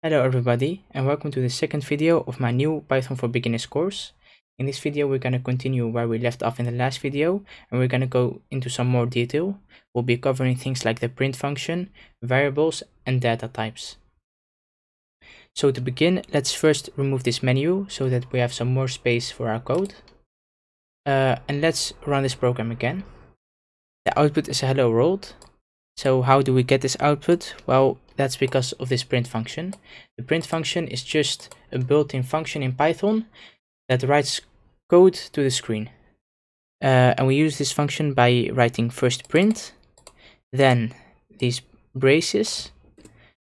Hello everybody and welcome to the second video of my new Python for Beginners course. In this video we're going to continue where we left off in the last video and we're going to go into some more detail. We'll be covering things like the print function, variables and data types. So to begin let's first remove this menu so that we have some more space for our code. Uh, and let's run this program again. The output is a hello world so how do we get this output? Well, that's because of this print function. The print function is just a built-in function in Python that writes code to the screen. Uh, and we use this function by writing first print, then these braces,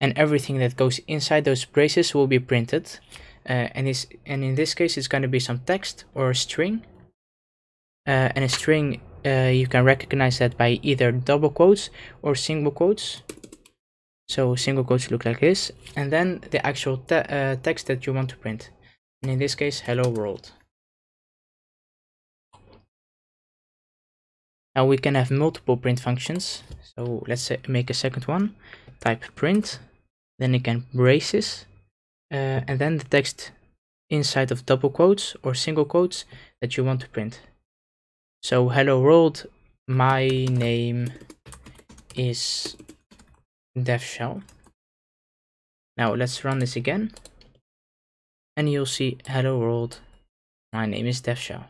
and everything that goes inside those braces will be printed. Uh, and, is, and in this case, it's going to be some text or a string. Uh, and a string uh, you can recognize that by either double quotes or single quotes. So single quotes look like this, and then the actual te uh, text that you want to print. And in this case, hello world. Now we can have multiple print functions. So let's make a second one, type print, then again braces, uh, and then the text inside of double quotes or single quotes that you want to print. So hello world, my name is devshell. Now let's run this again. And you'll see hello world, my name is devshell.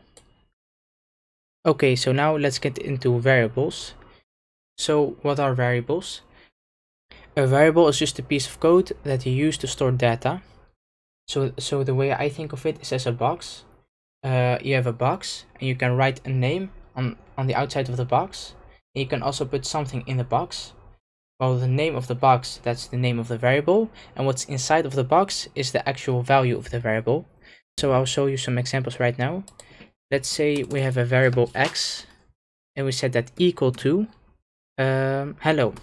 Okay, so now let's get into variables. So what are variables? A variable is just a piece of code that you use to store data. So, so the way I think of it is as a box uh, you have a box and you can write a name on, on the outside of the box. And you can also put something in the box. Well, the name of the box, that's the name of the variable. And what's inside of the box is the actual value of the variable. So I'll show you some examples right now. Let's say we have a variable x and we set that equal to um, hello.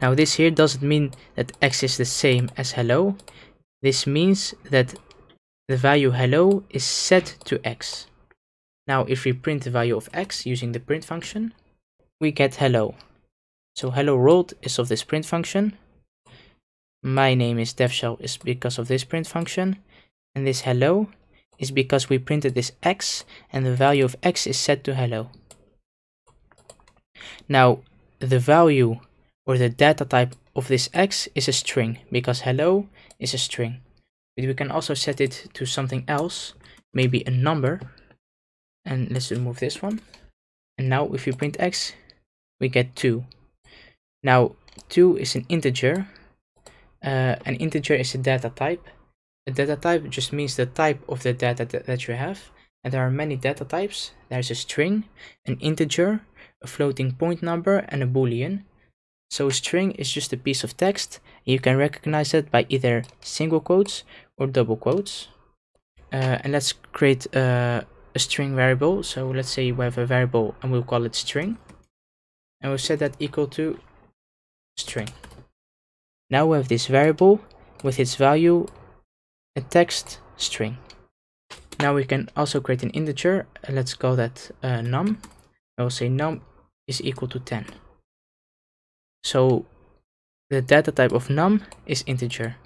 Now this here doesn't mean that x is the same as hello. This means that the value hello is set to x. Now if we print the value of x using the print function, we get hello. So hello world is of this print function. My name is devshell is because of this print function. And this hello is because we printed this x and the value of x is set to hello. Now the value or the data type of this x is a string because hello is a string. But we can also set it to something else, maybe a number. And let's remove this one. And now if we print x, we get 2. Now 2 is an integer. Uh, an integer is a data type. A data type just means the type of the data that, you have. And there are many data types. There's a string, an integer, a floating point number, and a boolean. So a string is just a piece of text. You can recognize it by either single quotes or double quotes. Uh, and let's create a, a string variable. So let's say we have a variable and we'll call it string. And we'll set that equal to string. Now we have this variable with its value a text string. Now we can also create an integer. and Let's call that uh, num. I will say num is equal to 10. So the data type of num is integer.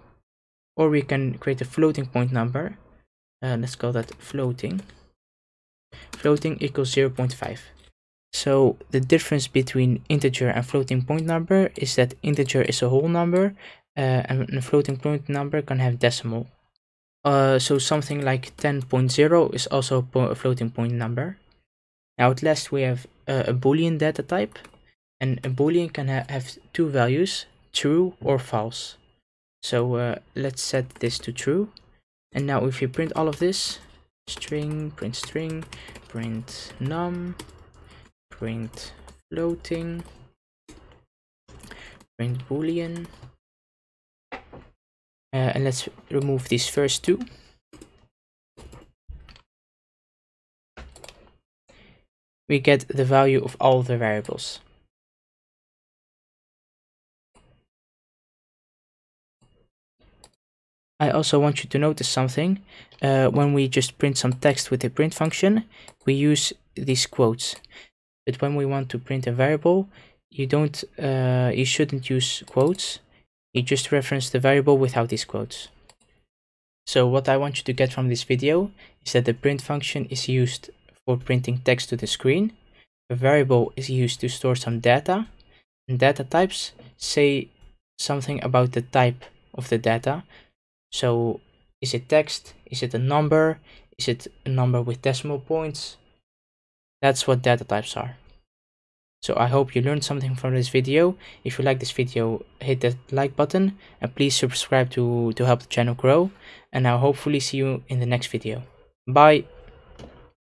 Or we can create a floating point number. Uh, let's call that floating. Floating equals 0 0.5. So the difference between integer and floating point number is that integer is a whole number uh, and a floating point number can have decimal. Uh, so something like 10.0 is also a floating point number. Now at last we have uh, a boolean data type and a boolean can ha have two values, true or false. So uh, let's set this to true. And now if you print all of this, string, print string, print num, print floating, print boolean. Uh, and let's remove these first two. We get the value of all the variables. I also want you to notice something. Uh, when we just print some text with the print function, we use these quotes. But when we want to print a variable, you don't, uh, you shouldn't use quotes. you just reference the variable without these quotes. So what I want you to get from this video is that the print function is used for printing text to the screen. A variable is used to store some data. And data types say something about the type of the data. So is it text? Is it a number? Is it a number with decimal points? That's what data types are. So I hope you learned something from this video. If you like this video, hit that like button and please subscribe to, to help the channel grow. And I'll hopefully see you in the next video. Bye!